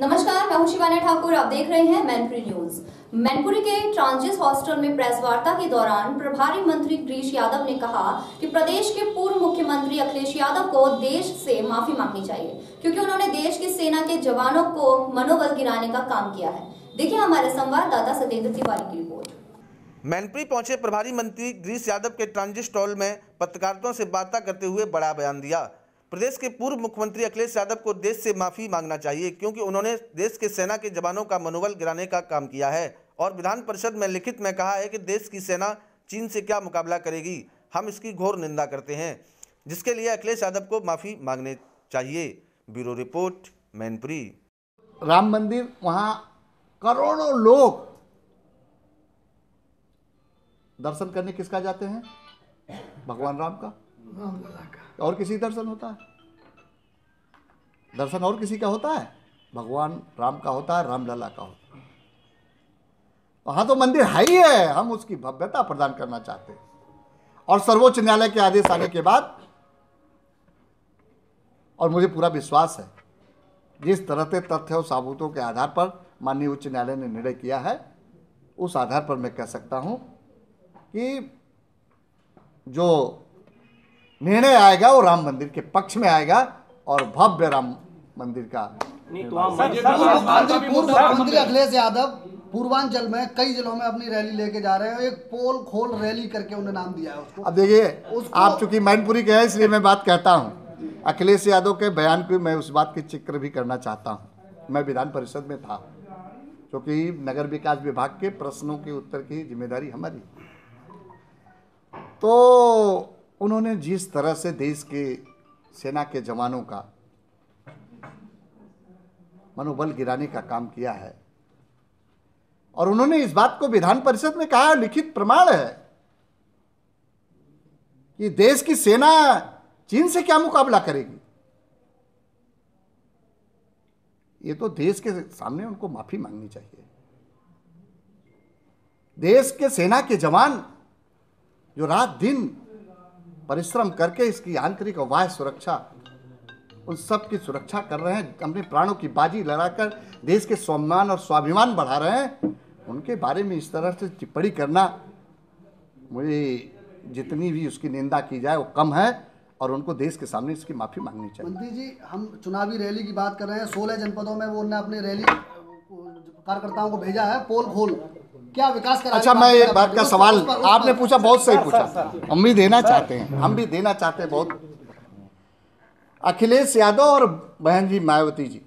नमस्कार, मैं हूँ शिवानी ठाकुर, आप देख रहे हैं मैनपुरी न्यूज़। मैनपुरी के ट्रांजिट हॉस्टल में प्रेस वार्ता के दौरान प्रभारी मंत्री गिरीश यादव ने कहा कि प्रदेश के पूर्व मुख्यमंत्री अखिलेश यादव को देश से माफ़ी मांगनी चाहिए, क्योंकि उन्होंने देश की सेना के जवानों को मनोबल गिराने का काम किया है। देखिए हमारे संवाददाता सत्येंद्र तिवारी की रिपोर्ट। मैनपुरी पहुँचे प्रभारी मंत्री गिरीश यादव के ट्रांजिट हॉल में पत्रकारों से वार्ता करते हुए बड़ा बयान दिया। प्रदेश के पूर्व मुख्यमंत्री अखिलेश यादव को देश से माफ़ी मांगना चाहिए, क्योंकि उन्होंने देश के सेना के जवानों का मनोबल गिराने का काम किया है। और विधान परिषद में लिखित में कहा है कि देश की सेना चीन से क्या मुकाबला करेगी, हम इसकी घोर निंदा करते हैं। जिसके लिए अखिलेश यादव को माफ़ी मांगने चाहिए। Bureau report, Mainpuri. राम मंदिर, वहाँ करोड़ों लोग दर्शन करने किसका जाते हैं? भगवान राम का। और किसी दर्शन होता है? दर्शन और किसी का होता है? भगवान राम का होता है, रामलला का होता है। वहाँ तो मंदिर है ही है, हम उसकी भव्यता प्रदान करना चाहते हैं। और सर्वोच्च न्यायालय के आदेश आने के बाद, और मुझे पूरा विश्वास है, जिस तरह के तथ्य और साबूतों के आधार पर माननीय उच्च न्यायालय ने निर्णय किया है, उस आधार पर मैं कह सकता हूँ कि जो निर्णय आएगा वो राम मंदिर के पक्ष में आएगा और भव्य राम मंदिर का मुख्यमंत्री अखिलेश यादव पूर्वांचल में कई जिलों में अपनी रैली लेके जा रहे हैं एक पोल खोल रैली करके उन्हें नाम दिया है उसको। अब देखिए उसको- आप चूँकि मैनपुरी के हैं इसलिए मैं बात कहता हूँ। अखिलेश यादव के बयान को मैं उस बात की ज़िक्र भी करना चाहता हूँ। मैं विधान परिषद में था क्योंकि नगर विकास विभाग के प्रश्नों के उत्तर की ज़िम्मेदारी हमारी। तो उन्होंने जिस तरह से देश के सेना के जवानों का मनोबल गिराने का काम किया है, और उन्होंने इस बात को विधान परिषद में कहा, लिखित प्रमाण है कि देश की सेना चीन से क्या मुकाबला करेगी। ये तो देश के सामने उनको माफ़ी मांगनी चाहिए। देश के सेना के जवान जो रात दिन परिश्रम करके इसकी आंतरिक और बाह्य सुरक्षा, उन सब की सुरक्षा कर रहे हैं। अपने प्राणों की बाजी लड़ाकर देश के सम्मान और स्वाभिमान बढ़ा रहे हैं। उनके बारे में इस तरह से टिप्पणी करना, मुझे जितनी भी उसकी निंदा की जाए, वो कम है और उनको देश के सामने इसकी माफ़ी मांगनी चाहिए। मंत्री जी, हम चुनावी रैली की बात कर रहे हैं। सोलह जनपदों में वो उन्होंने अपनी रैली, कार्यकर्ताओं को भेजा है, पोल खोल। क्या विकास करा अच्छा मैं एक बात का सवाल आपने पूछा बहुत सही पूछा। हम भी देना चाहते हैं हम भी देना चाहते हैं बहुत। अखिलेश यादव और बहन जी मायावती जी।